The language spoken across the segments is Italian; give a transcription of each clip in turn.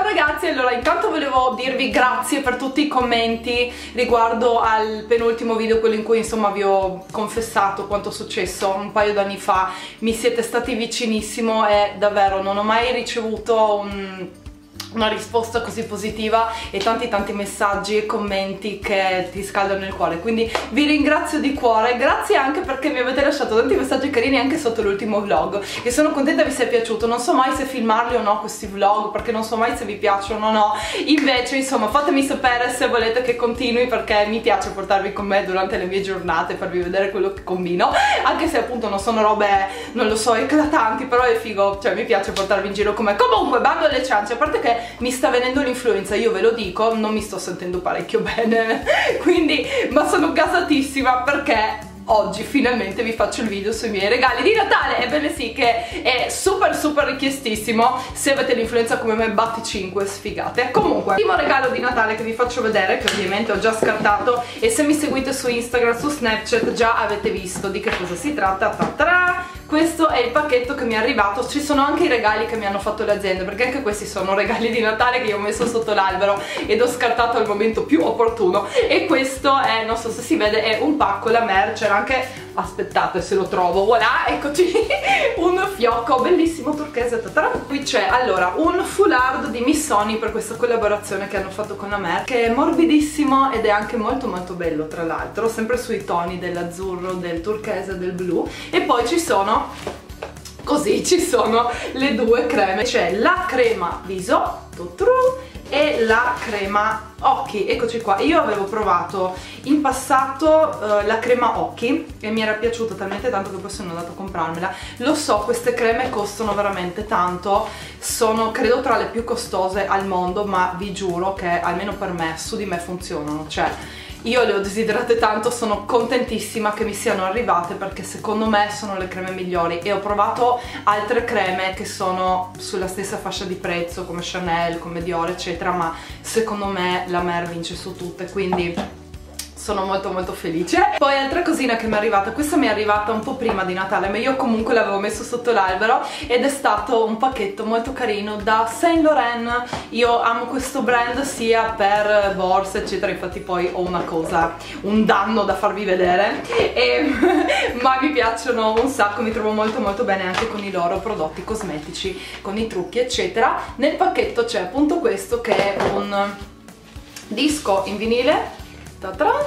Ciao ragazzi, allora intanto volevo dirvi grazie per tutti i commenti riguardo al penultimo video, quello in cui insomma vi ho confessato quanto è successo un paio d'anni fa, mi siete stati vicinissimo e davvero non ho mai ricevuto un una risposta così positiva e tanti tanti messaggi e commenti che ti scaldano il cuore. Quindi vi ringrazio di cuore grazie anche perché mi avete lasciato tanti messaggi carini anche sotto l'ultimo vlog. E sono contenta vi sia piaciuto non so mai se filmarli o no questi vlog perché non so mai se vi piacciono o no. Invece insomma fatemi sapere se volete che continui perché mi piace portarvi con me durante le mie giornate farvi vedere quello che combino. Anche se appunto non sono robe non lo so eclatanti però è figo cioè mi piace portarvi in giro con me comunque bando alle ciance. A parte che mi sta venendo l'influenza, io ve lo dico, non mi sto sentendo parecchio bene, quindi, ma sono gasatissima perché oggi finalmente vi faccio il video sui miei regali di Natale. Ebbene sì che è super super richiestissimo. Se avete l'influenza come me batti 5 sfigate. Comunque primo regalo di Natale che vi faccio vedere che ovviamente ho già scartato e se mi seguite su Instagram su Snapchat già avete visto di che cosa si tratta. Ta -ta questo è il pacchetto che mi è arrivato. Ci sono anche i regali che mi hanno fatto le aziende perché anche questi sono regali di Natale che io ho messo sotto l'albero ed ho scartato al momento più opportuno. E questo è, non so se si vede, è un pacco, la merce, c'era anche aspettate se lo trovo, voilà, eccoci. Un fiocco bellissimo turchese tatara. qui c'è allora un foulard di Missoni per questa collaborazione che hanno fatto con la Mer che è morbidissimo ed è anche molto molto bello tra l'altro sempre sui toni dell'azzurro, del turchese, del blu. E poi ci sono così ci sono le due creme. C'è la crema viso e la crema occhi. Eccoci qua. Io avevo provato in passato uh, la crema occhi e mi era piaciuta talmente tanto che poi sono andata a comprarmela. Lo so queste creme costano veramente tanto. Sono credo tra le più costose al mondo ma vi giuro che almeno per me su di me funzionano. Cioè io le ho desiderate tanto, sono contentissima che mi siano arrivate perché secondo me sono le creme migliori. E ho provato altre creme che sono sulla stessa fascia di prezzo come Chanel, come Dior eccetera ma secondo me la Mer vince su tutte quindi sono molto molto felice. Poi altra cosina che mi è arrivata questa mi è arrivata un po' prima di Natale ma io comunque l'avevo messo sotto l'albero ed è stato un pacchetto molto carino da Saint Laurent. Io amo questo brand sia per borse eccetera infatti poi ho una cosa un danno da farvi vedere. E, ma mi piacciono un sacco mi trovo molto molto bene anche con i loro prodotti cosmetici con i trucchi eccetera. Nel pacchetto c'è appunto questo che è un disco in vinile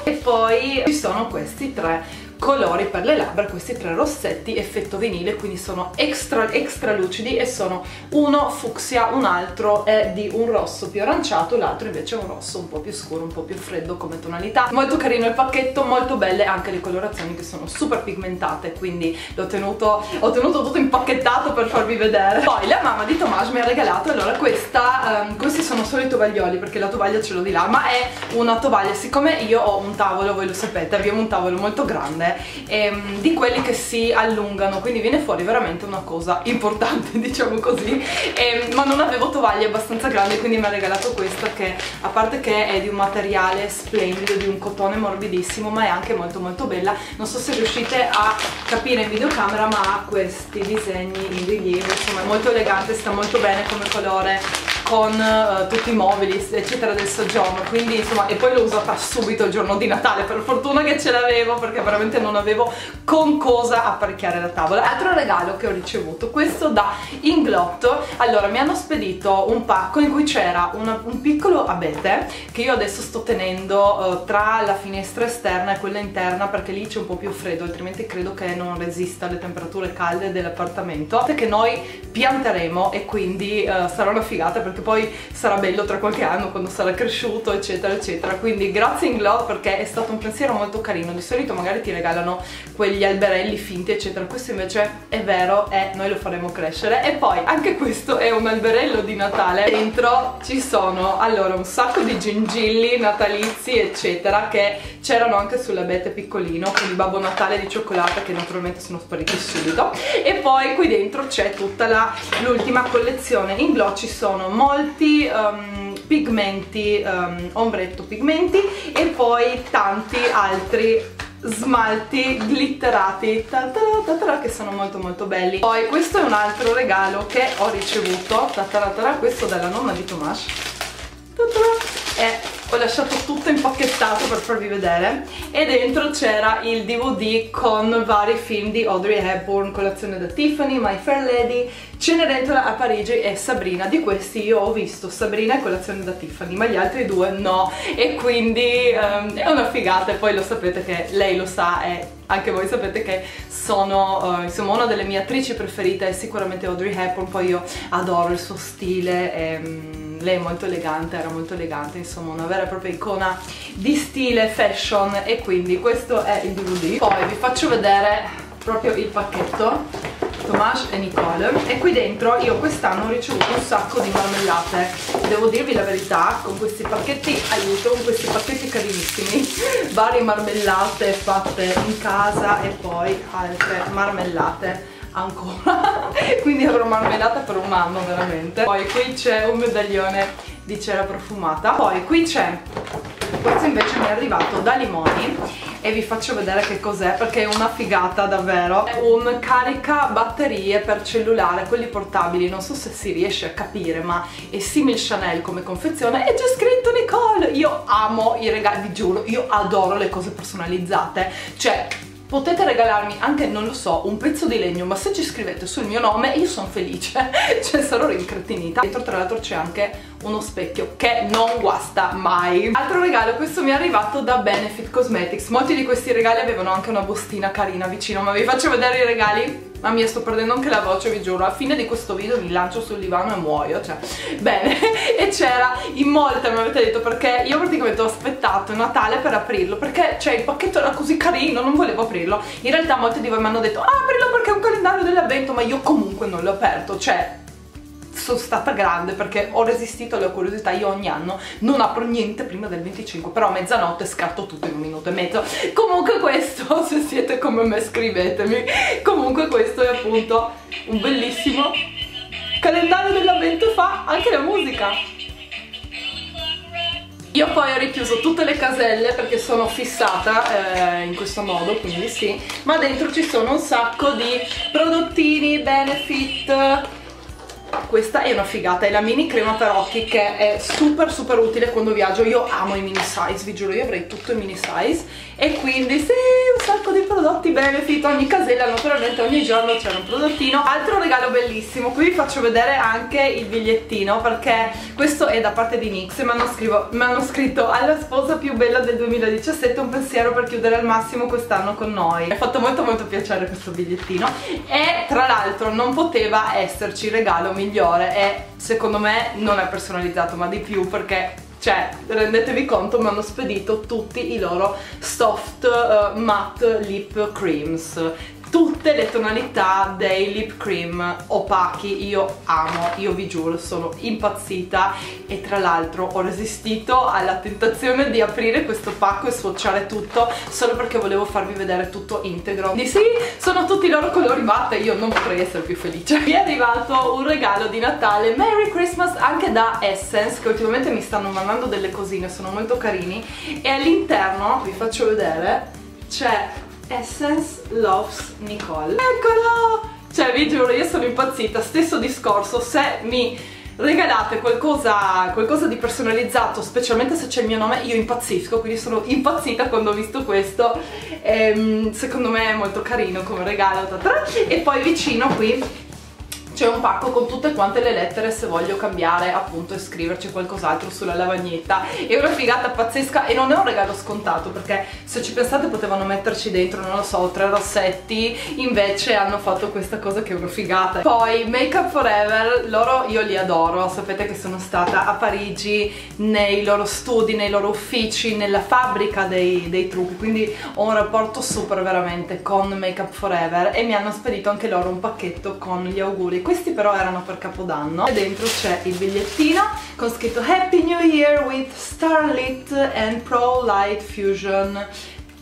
e poi ci sono questi tre colori per le labbra, questi tre rossetti effetto vinile, quindi sono extra, extra lucidi e sono uno fucsia, un altro è di un rosso più aranciato, l'altro invece è un rosso un po' più scuro, un po' più freddo come tonalità. Molto carino il pacchetto, molto belle anche le colorazioni che sono super pigmentate, quindi l'ho tenuto, ho tenuto tutto impacchettato per farvi vedere. Poi la mamma di Tomage mi ha regalato, allora questa, um, questi sono solo i tovaglioli perché la tovaglia ce l'ho di là, ma è una tovaglia, siccome io ho un tavolo, voi lo sapete, abbiamo un tavolo molto grande, ehm, di quelli che si allungano. Quindi viene fuori veramente una cosa importante diciamo così. Ehm, ma non avevo tovaglie abbastanza grandi quindi mi ha regalato questa che a parte che è di un materiale splendido di un cotone morbidissimo ma è anche molto molto bella. Non so se riuscite a capire in videocamera ma ha questi disegni in rilievo. Insomma è molto elegante sta molto bene come colore con uh, tutti i mobili eccetera del soggiorno. Quindi insomma e poi l'ho usata subito il giorno di Natale per fortuna che ce l'avevo perché veramente non avevo con cosa apparecchiare la tavola. Altro regalo che ho ricevuto questo da Inglotto. Allora mi hanno spedito un pacco in cui c'era un piccolo abete che io adesso sto tenendo uh, tra la finestra esterna e quella interna perché lì c'è un po' più freddo altrimenti credo che non resista alle temperature calde dell'appartamento. Che noi pianteremo e quindi uh, sarà una figata perché poi sarà bello tra qualche anno quando sarà cresciuto eccetera eccetera. Quindi grazie Inglot perché è stato un pensiero molto carino. Di solito magari ti regalano quegli alberelli finti eccetera. Questo invece è vero e noi lo faremo crescere. E poi anche questo è un alberello di Natale. Dentro ci sono allora un sacco di gingilli natalizi eccetera che c'erano anche sull'abete piccolino il Babbo Natale di cioccolata che naturalmente sono spariti subito. E poi qui dentro c'è tutta l'ultima collezione. In glow ci sono molti um, pigmenti, um, ombretto pigmenti e poi tanti altri smalti glitterati ta -ta -ta che sono molto molto belli. Poi questo è un altro regalo che ho ricevuto questo dalla nonna di Tomas è ho lasciato tutto impacchettato per farvi vedere e dentro c'era il DVD con vari film di Audrey Hepburn, Colazione da Tiffany, My Fair Lady, Cenerentola a Parigi e Sabrina. Di questi io ho visto Sabrina e Colazione da Tiffany, ma gli altri due no e quindi um, è una figata e poi lo sapete che lei lo sa e anche voi sapete che sono uh, insomma una delle mie attrici preferite è sicuramente Audrey Hepburn, poi io adoro il suo stile e, um, lei è molto elegante, era molto elegante, insomma una vera e propria icona di stile fashion e quindi questo è il DVD. Poi vi faccio vedere proprio il pacchetto Tomas e Nicole. E qui dentro io quest'anno ho ricevuto un sacco di marmellate. Devo dirvi la verità con questi pacchetti aiuto con questi pacchetti carinissimi varie marmellate fatte in casa e poi altre marmellate ancora. Quindi avrò marmellata per un anno veramente. Poi qui c'è un medaglione di cera profumata. Poi qui c'è questo invece mi è arrivato da Limoni e vi faccio vedere che cos'è perché è una figata davvero. È un carica batterie per cellulare quelli portabili. Non so se si riesce a capire ma è simil Chanel come confezione. E c'è scritto Nicole. Io amo i regali giuro io adoro le cose personalizzate. Cioè potete regalarmi anche, non lo so, un pezzo di legno, ma se ci scrivete sul mio nome io sono felice, cioè sarò rincretinita. Dentro tra l'altro c'è anche uno specchio che non guasta mai. Altro regalo, questo mi è arrivato da Benefit Cosmetics. Molti di questi regali avevano anche una bustina carina vicino, ma vi faccio vedere i regali? Mamma mia sto perdendo anche la voce vi giuro. Alla fine di questo video mi lancio sul divano e muoio cioè. Bene e c'era in molte mi avete detto perché io praticamente ho aspettato Natale per aprirlo perché cioè il pacchetto era così carino non volevo aprirlo. In realtà molti di voi mi hanno detto ah, aprilo perché è un calendario dell'avvento ma io comunque non l'ho aperto cioè sono stata grande perché ho resistito alle curiosità io ogni anno non apro niente prima del 25 però a mezzanotte scarto tutto in un minuto e mezzo. Comunque questo se siete come me scrivetemi. Comunque questo è appunto un bellissimo calendario dell'avvento fa anche la musica. Io poi ho richiuso tutte le caselle perché sono fissata eh, in questo modo, quindi sì, ma dentro ci sono un sacco di prodottini, benefit, questa è una figata, è la mini crema per occhi che è super super utile quando viaggio, io amo i mini size, vi giuro io avrei tutto in mini size e quindi sì, un sacco di prodotti benefit, ogni casella naturalmente ogni giorno c'era un prodottino. Altro regalo bellissimo, qui vi faccio vedere anche il bigliettino perché questo è da parte di NYX e mi hanno scritto alla sposa più bella del 2017 un pensiero per chiudere al massimo quest'anno con noi. Mi ha fatto molto molto piacere questo bigliettino. E tra l'altro non poteva esserci regalo migliore e secondo me non è personalizzato ma di più perché cioè rendetevi conto mi hanno spedito tutti i loro soft uh, matte lip creams tutte le tonalità dei lip cream opachi. Io amo, io vi giuro sono impazzita. E tra l'altro ho resistito alla tentazione di aprire questo pacco e swatchare tutto solo perché volevo farvi vedere tutto integro. Di sì, sono tutti i loro colori matte io non potrei essere più felice. Mi è arrivato un regalo di Natale. Merry Christmas anche da Essence che ultimamente mi stanno mandando delle cosine sono molto carini. E all'interno vi faccio vedere c'è Essence Loves Nicole. Eccolo! Cioè vi giuro io sono impazzita, stesso discorso, se mi regalate qualcosa, qualcosa di personalizzato, specialmente se c'è il mio nome, io impazzisco, quindi sono impazzita quando ho visto questo, ehm, secondo me è molto carino come regalo, e poi vicino qui c'è un pacco con tutte quante le lettere se voglio cambiare appunto e scriverci qualcos'altro sulla lavagnetta. È una figata pazzesca e non è un regalo scontato perché se ci pensate potevano metterci dentro non lo so tre rossetti invece hanno fatto questa cosa che è una figata. Poi Make Up Forever loro io li adoro. Sapete che sono stata a Parigi nei loro studi nei loro uffici nella fabbrica dei, dei trucchi quindi ho un rapporto super veramente con Make Up Forever e mi hanno spedito anche loro un pacchetto con gli auguri questi però erano per capodanno. E dentro c'è il bigliettino con scritto Happy New Year with Starlit and Pro Light Fusion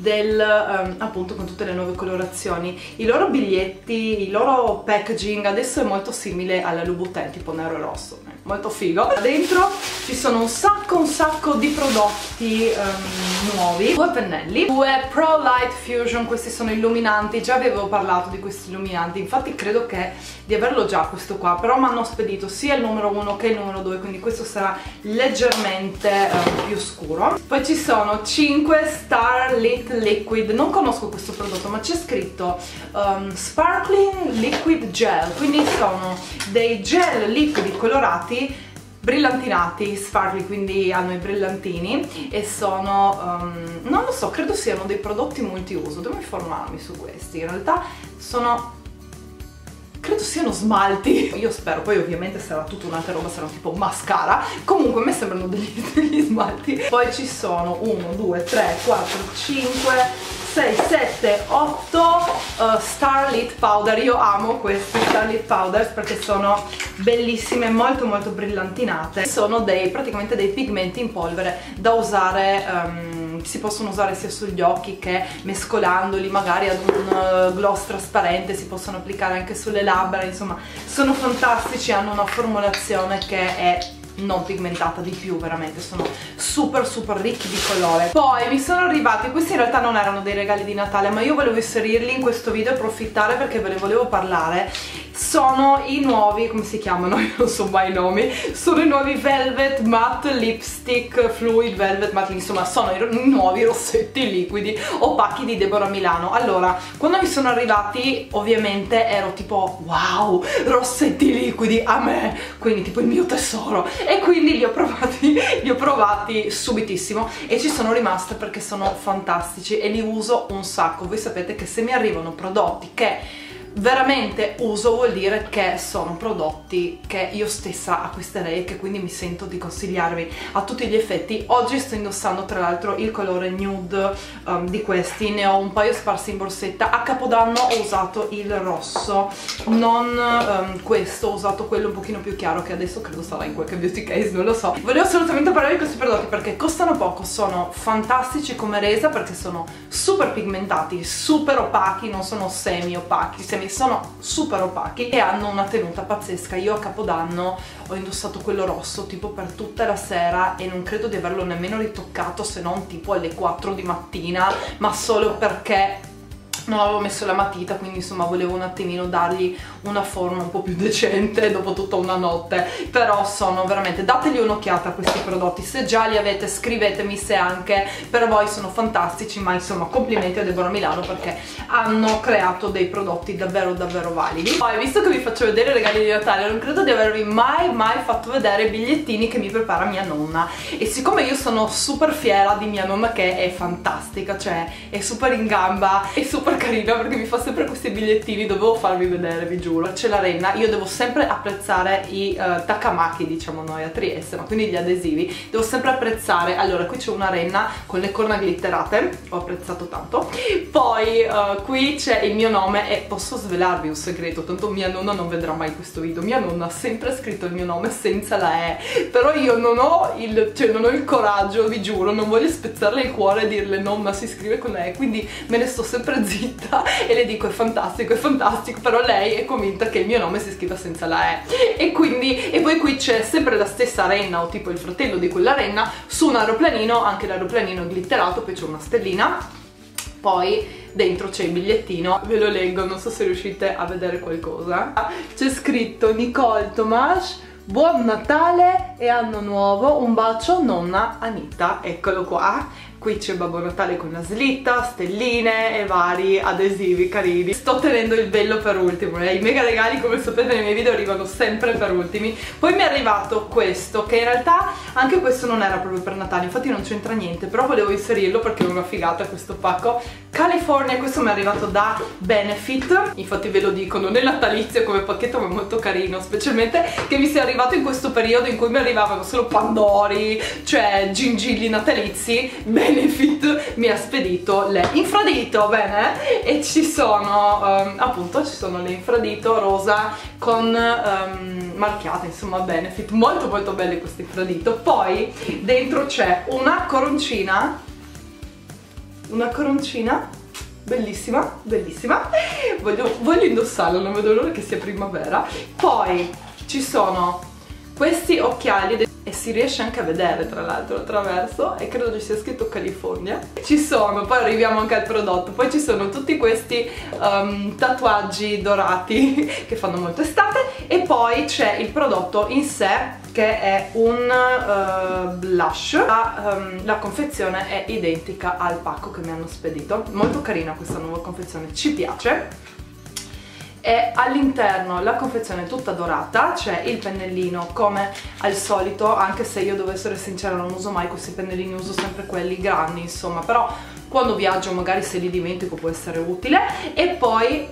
del, um, appunto con tutte le nuove colorazioni. I loro biglietti, il loro packaging adesso è molto simile alla Louboutin tipo nero e rosso. Molto figo. Dentro ci sono un sacco un sacco di prodotti um, nuovi. Due pennelli. Due Pro Light Fusion questi sono illuminanti. Già avevo parlato di questi illuminanti infatti credo che di averlo già questo qua però mi hanno spedito sia il numero 1 che il numero 2 quindi questo sarà leggermente um, più scuro. Poi ci sono 5 Star Liquid non conosco questo prodotto ma c'è scritto um, Sparkling Liquid Gel. Quindi sono dei gel liquidi colorati brillantinati, sparkly, quindi hanno i brillantini e sono, um, non lo so, credo siano dei prodotti multiuso, devo informarmi su questi, in realtà sono credo siano smalti. Io spero, poi ovviamente sarà tutta un'altra roba saranno tipo mascara. Comunque a me sembrano degli, degli smalti. Poi ci sono 1, 2, 3, 4, 5 6, 7, 8 uh, Starlit Powder. Io amo questi Starlit Powders perché sono bellissime molto molto brillantinate. Sono dei, praticamente dei pigmenti in polvere da usare um, si possono usare sia sugli occhi che mescolandoli magari ad un uh, gloss trasparente si possono applicare anche sulle labbra insomma sono fantastici hanno una formulazione che è non pigmentata di più veramente sono super super ricchi di colore. Poi mi sono arrivati questi in realtà non erano dei regali di Natale ma io volevo inserirli in questo video e approfittare perché ve ne volevo parlare sono i nuovi, come si chiamano? Io non so mai i nomi. Sono i nuovi Velvet Matte Lipstick Fluid Velvet Matte insomma sono i nuovi rossetti liquidi opachi di Deborah Milano. Allora, quando mi sono arrivati ovviamente ero tipo wow, rossetti liquidi a me! Quindi tipo il mio tesoro. E quindi li ho provati, li ho provati subitissimo. E ci sono rimasta perché sono fantastici e li uso un sacco. Voi sapete che se mi arrivano prodotti che veramente uso vuol dire che sono prodotti che io stessa acquisterei e che quindi mi sento di consigliarvi a tutti gli effetti. Oggi sto indossando tra l'altro il colore nude um, di questi. Ne ho un paio sparsi in borsetta. A capodanno ho usato il rosso non um, questo ho usato quello un pochino più chiaro che adesso credo sarà in qualche beauty case non lo so. Volevo assolutamente parlare di questi prodotti perché costano poco sono fantastici come resa perché sono super pigmentati super opachi non sono semi opachi semi sono super opachi e hanno una tenuta pazzesca. Io a capodanno ho indossato quello rosso tipo per tutta la sera e non credo di averlo nemmeno ritoccato se non tipo alle 4 di mattina ma solo perché non avevo messo la matita quindi insomma volevo un attimino dargli una forma un po' più decente dopo tutta una notte. Però sono veramente dategli un'occhiata a questi prodotti. Se già li avete scrivetemi se anche. Per voi sono fantastici ma insomma complimenti a Deborah Milano perché hanno creato dei prodotti davvero davvero validi. Poi visto che vi faccio vedere i regali di Natale non credo di avervi mai mai fatto vedere i bigliettini che mi prepara mia nonna. E siccome io sono super fiera di mia nonna che è fantastica cioè è super in gamba è super carina perché mi fa sempre questi bigliettini dovevo farvi vedere vi giuro. C'è la renna io devo sempre apprezzare i uh, takamaki diciamo noi a Trieste ma quindi gli adesivi. Devo sempre apprezzare allora qui c'è una renna con le corna glitterate ho apprezzato tanto. Poi uh, qui c'è il mio nome e posso svelarvi un segreto tanto mia nonna non vedrà mai questo video. Mia nonna ha sempre scritto il mio nome senza la E però io non ho il, cioè non ho il coraggio vi giuro non voglio spezzarle il cuore e dirle nonna si scrive con la E quindi me ne sto sempre zitta zitta e le dico è fantastico, è fantastico, però lei è convinta che il mio nome si scriva senza la E. E quindi, e poi qui c'è sempre la stessa renna o tipo il fratello di quella renna su un aeroplanino, anche l'aeroplanino è glitterato, poi c'è una stellina poi dentro c'è il bigliettino, ve lo leggo, non so se riuscite a vedere qualcosa. C'è scritto Nicole Tomas, buon Natale e anno nuovo, un bacio nonna Anita, eccolo qua qui c'è Babbo Natale con la slitta, stelline e vari adesivi carini sto tenendo il bello per ultimo eh? i mega regali come sapete nei miei video arrivano sempre per ultimi. Poi mi è arrivato questo che in realtà anche questo non era proprio per Natale infatti non c'entra niente però volevo inserirlo perché è una figata questo pacco. California questo mi è arrivato da Benefit. Infatti ve lo dico non è natalizio come pacchetto ma è molto carino specialmente che mi sia arrivato in questo periodo in cui mi arrivavano solo pandori cioè gingilli natalizi Beh, Benefit mi ha spedito le infradito, bene? E ci sono, um, appunto, ci sono le infradito rosa con um, marchiate, insomma, Benefit. Molto molto belle queste infradito. Poi dentro c'è una coroncina, una coroncina bellissima, bellissima. Voglio, voglio indossarla, non vedo l'ora che sia primavera. Poi ci sono questi occhiali e si riesce anche a vedere tra l'altro attraverso e credo ci sia scritto California. Ci sono, poi arriviamo anche al prodotto. Poi ci sono tutti questi um, tatuaggi dorati che fanno molto estate. E poi c'è il prodotto in sé che è un uh, blush. La, um, la, confezione è identica al pacco che mi hanno spedito. Molto carina questa nuova confezione ci piace e all'interno la confezione è tutta dorata, c'è il pennellino come al solito, anche se io devo essere sincera non uso mai questi pennellini, uso sempre quelli grandi insomma, però quando viaggio magari se li dimentico può essere utile. E poi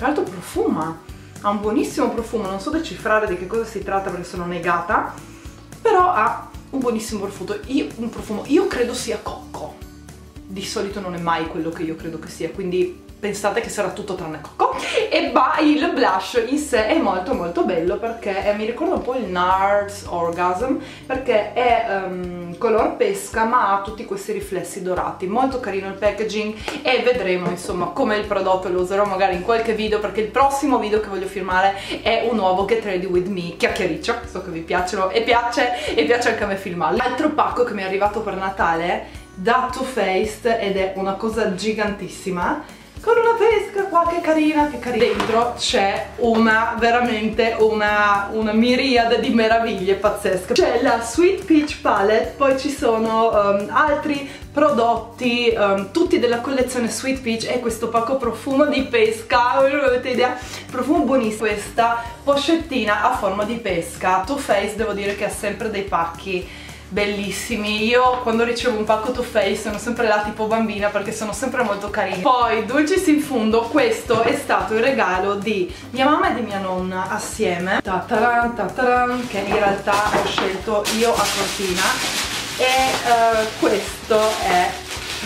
tra l'altro profuma, ha un buonissimo profumo, non so decifrare di che cosa si tratta perché sono negata, però ha un buonissimo profumo, io, un profumo, io credo sia cocco, di solito non è mai quello che io credo che sia, quindi pensate che sarà tutto tranne cocco e il blush in sé è molto molto bello perché eh, mi ricorda un po' il NARS Orgasm perché è um, color pesca ma ha tutti questi riflessi dorati. Molto carino il packaging e vedremo insomma come il prodotto lo userò magari in qualche video perché il prossimo video che voglio filmare è un nuovo Get Ready With Me chiacchiericcio so che vi piacciono e piace e piace anche a me filmarlo. L'altro pacco che mi è arrivato per Natale da Too Faced ed è una cosa gigantissima con una pesca qua che carina, che carina. Dentro c'è una, veramente una, una miriade di meraviglie pazzesche. C'è la Sweet Peach Palette, poi ci sono um, altri prodotti, um, tutti della collezione Sweet Peach e questo pacco profumo di pesca, non avete idea, profumo buonissimo. Questa pochettina a forma di pesca, Too Faced devo dire che ha sempre dei pacchi bellissimi. Io quando ricevo un pacco Too Faced sono sempre là tipo bambina perché sono sempre molto carini. Poi Dulcis in fondo questo è stato il regalo di mia mamma e di mia nonna assieme. Tataran, tataran, che in realtà ho scelto io a Cortina. E uh, questo è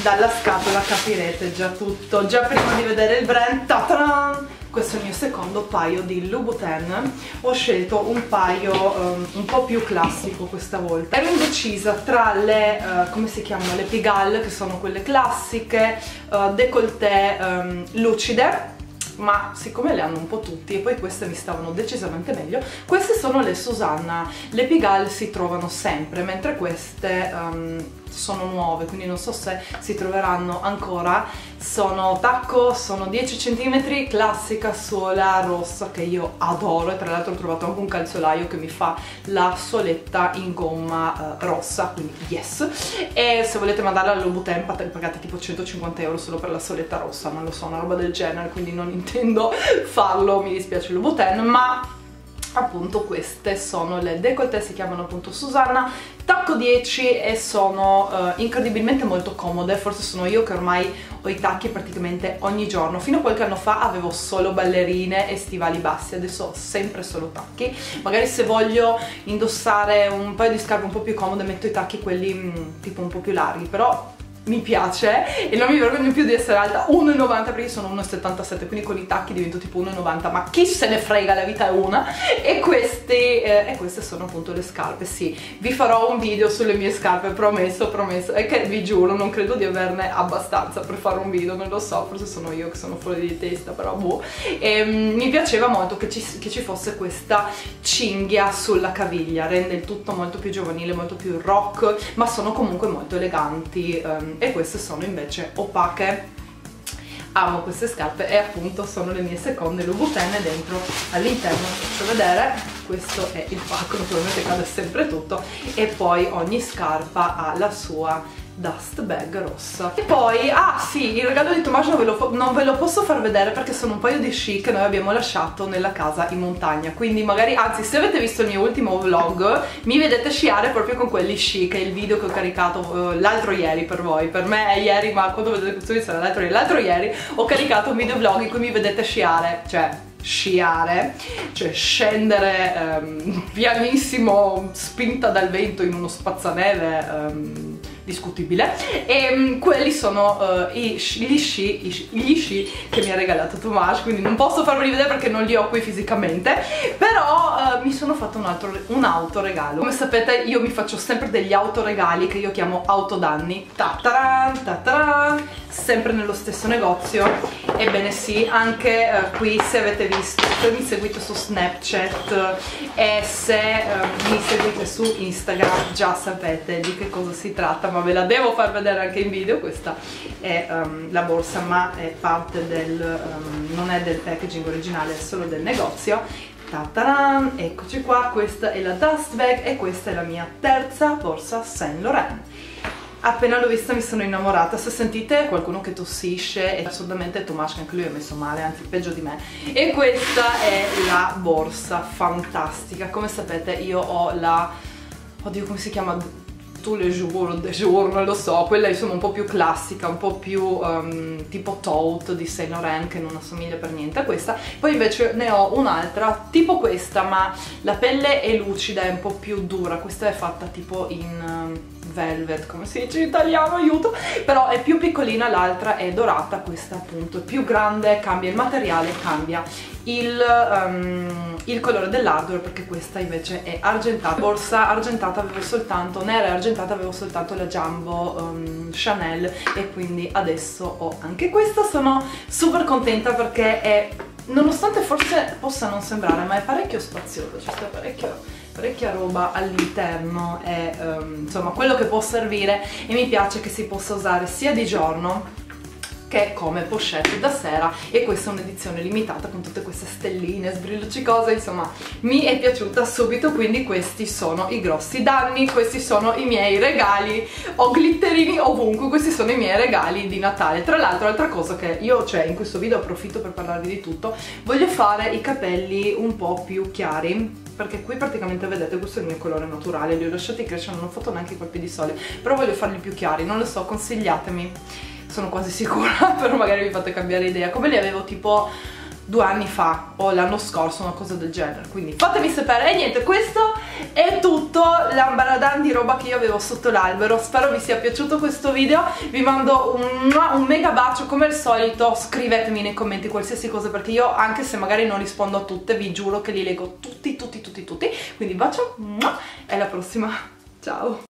dalla scatola capirete già tutto. Già prima di vedere il brand tataran questo è il mio secondo paio di Louboutin. Ho scelto un paio um, un po' più classico questa volta. Ero indecisa tra le, uh, come si chiamano, le Pigalle che sono quelle classiche uh, décolleté um, lucide ma siccome le hanno un po' tutti e poi queste mi stavano decisamente meglio queste sono le Susanna. Le Pigalle si trovano sempre mentre queste um, sono nuove quindi non so se si troveranno ancora. Sono tacco, sono 10 cm classica suola rossa che io adoro e tra l'altro ho trovato anche un calzolaio che mi fa la soletta in gomma uh, rossa quindi yes. E se volete mandarla al Louboutin pagate tipo 150 euro solo per la soletta rossa non lo so, una roba del genere quindi non intendo farlo, mi dispiace Louboutin ma appunto queste sono le décolleté, si chiamano appunto Susanna, tacco 10 e sono uh, incredibilmente molto comode, forse sono io che ormai ho i tacchi praticamente ogni giorno, fino a qualche anno fa avevo solo ballerine e stivali bassi, adesso ho sempre solo tacchi, magari se voglio indossare un paio di scarpe un po' più comode metto i tacchi quelli mh, mm, tipo un po' più larghi, però mi piace e non mi vergogno più di essere alta 1,90 perché sono 1,77 quindi con i tacchi divento tipo 1,90 ma chi se ne frega la vita è una. E queste, eh, e queste sono appunto le scarpe sì. Vi farò un video sulle mie scarpe promesso promesso. E che vi giuro non credo di averne abbastanza per fare un video non lo so forse sono io che sono fuori di testa però boh. E, um, mi piaceva molto che ci, che ci fosse questa cinghia sulla caviglia rende il tutto molto più giovanile molto più rock ma sono comunque molto eleganti um, e queste sono invece opache. Amo queste scarpe e appunto sono le mie seconde Louboutin dentro all'interno. Faccio vedere questo è il pacco naturalmente cade sempre tutto. E poi ogni scarpa ha la sua dust bag rossa. E poi ah sì il regalo di Tommaso non ve, lo, non ve lo posso far vedere perché sono un paio di sci che noi abbiamo lasciato nella casa in montagna. Quindi magari anzi se avete visto il mio ultimo vlog mi vedete sciare proprio con quelli sci che è il video che ho caricato uh, l'altro ieri per voi. Per me è ieri ma quando vedete questo video sarà l'altro ieri l'altro ieri ho caricato un video vlog in cui mi vedete sciare. Cioè sciare, cioè scendere um, pianissimo spinta dal vento in uno spazzaneve um, discutibile. E um, quelli sono uh, i, gli, sci, gli sci che mi ha regalato Tomas quindi non posso farveli vedere perché non li ho qui fisicamente. Però uh, mi sono fatto un, altro, un autoregalo. Come sapete io mi faccio sempre degli autoregali che io chiamo autodanni. Tataran, tataran sempre nello stesso negozio. Ebbene sì anche eh, qui se avete visto se mi seguite su Snapchat e se eh, mi seguite su Instagram già sapete di che cosa si tratta ma ve la devo far vedere anche in video. Questa è um, la borsa ma è parte del um, non è del packaging originale è solo del negozio. Ta-ta-ran, eccoci qua, questa è la dust bag e questa è la mia terza borsa Saint Laurent appena l'ho vista mi sono innamorata. Se sentite qualcuno che tossisce è assolutamente Tomas che anche lui è messo male anzi peggio di me. E questa è la borsa fantastica. Come sapete io ho la oddio come si chiama? Tous les jours, de jour, non lo so, quella insomma un po' più classica, un po' più um, tipo Tote di Saint Laurent che non assomiglia per niente a questa, poi invece ne ho un'altra tipo questa ma la pelle è lucida, è un po' più dura, questa è fatta tipo in... Um, velvet, come si dice in italiano, aiuto, però è più piccolina, l'altra è dorata, questa appunto è più grande, cambia il materiale, cambia il, um, il colore dell'hardware perché questa invece è argentata. Borsa argentata avevo soltanto, nera e argentata avevo soltanto la Jumbo um, Chanel e quindi adesso ho anche questa, sono super contenta perché è, nonostante forse possa non sembrare, ma è parecchio spaziosa, ci sta parecchio parecchia roba all'interno e um, insomma quello che può servire e mi piace che si possa usare sia di giorno che come pochette da sera e questa è un'edizione limitata con tutte queste stelline, sbrilluccicose, insomma mi è piaciuta subito quindi questi sono i grossi danni, questi sono i miei regali, ho glitterini ovunque, questi sono i miei regali di Natale. Tra l'altro altra cosa che io, cioè in questo video approfitto per parlarvi di tutto, voglio fare i capelli un po' più chiari perché qui praticamente vedete questo è il mio colore naturale li ho lasciati crescere, non ho fatto neanche colpi di sole però voglio farli più chiari, non lo so, consigliatemi. Sono quasi sicura però magari vi fate cambiare idea. Come li avevo tipo due anni fa o l'anno scorso, una cosa del genere. Quindi fatemi sapere. E niente, questo è tutto. L'ambaradan di roba che io avevo sotto l'albero. Spero vi sia piaciuto questo video. Vi mando un, un, mega bacio. Come al solito scrivetemi nei commenti qualsiasi cosa perché io anche se magari non rispondo a tutte vi giuro che li leggo tutti tutti tutti tutti. Quindi bacio e alla prossima. Ciao